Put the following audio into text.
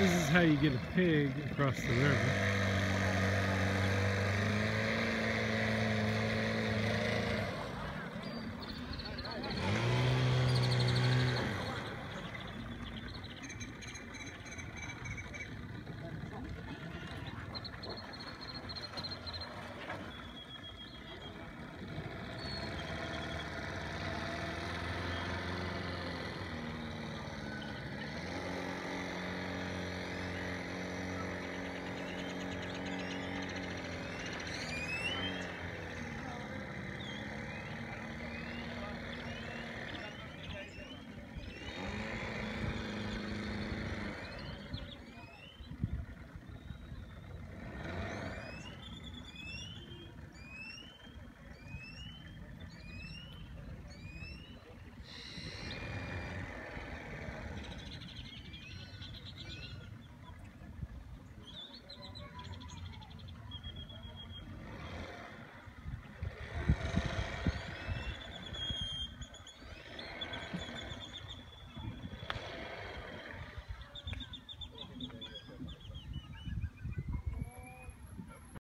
This is how you get a pig across the river.